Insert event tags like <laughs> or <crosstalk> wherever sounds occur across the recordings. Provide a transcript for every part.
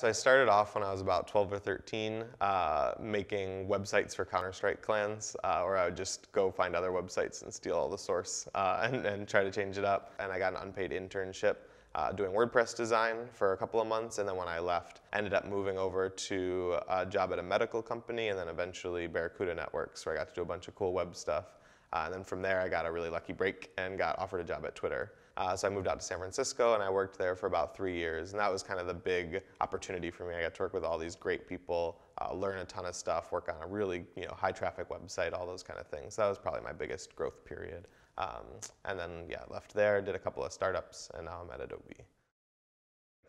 So I started off when I was about 12 or 13, uh, making websites for Counter-Strike clans, uh, where I would just go find other websites and steal all the source uh, <laughs> and, and, try to change it up. And I got an unpaid internship uh, doing WordPress design for a couple of months. And then when I left, ended up moving over to a job at a medical company and then eventually Barracuda Networks, where I got to do a bunch of cool web stuff. Uh, and then from there, I got a really lucky break and got offered a job at Twitter. Uh, so I moved out to San Francisco and I worked there for about three years. And that was kind of the big opportunity for me. I got to work with all these great people, uh, learn a ton of stuff, work on a really you know, high traffic website, all those kind of things. That was probably my biggest growth period. Um, and then, yeah, left there, did a couple of startups, and now I'm at Adobe.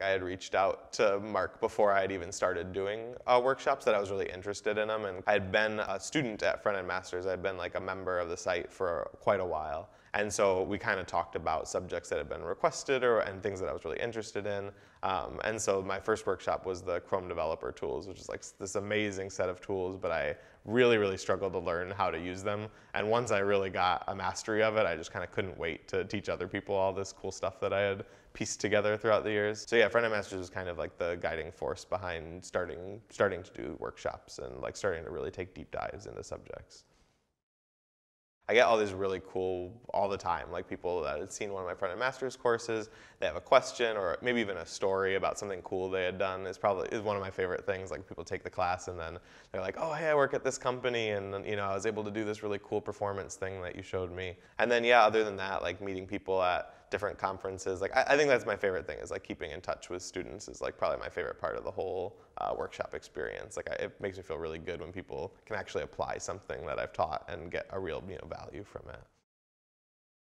I had reached out to Mark before I had even started doing uh, workshops that I was really interested in them. And I had been a student at Front End Masters. I had been like a member of the site for quite a while. And so we kind of talked about subjects that had been requested or, and things that I was really interested in. Um, and so my first workshop was the Chrome Developer Tools, which is like this amazing set of tools, but I really, really struggled to learn how to use them. And once I really got a mastery of it, I just kind of couldn't wait to teach other people all this cool stuff that I had pieced together throughout the years. So yeah, Front End Masters was kind of like the guiding force behind starting, starting to do workshops and like starting to really take deep dives into subjects. I get all these really cool all the time, like people that had seen one of my front end masters courses, they have a question or maybe even a story about something cool they had done is probably is one of my favorite things. Like people take the class and then they're like, oh hey, I work at this company and you know I was able to do this really cool performance thing that you showed me. And then yeah, other than that, like meeting people at different conferences. Like I, I, think that's my favorite thing is like keeping in touch with students is like probably my favorite part of the whole uh, workshop experience. Like I, it makes me feel really good when people can actually apply something that I've taught and get a real you know value from it.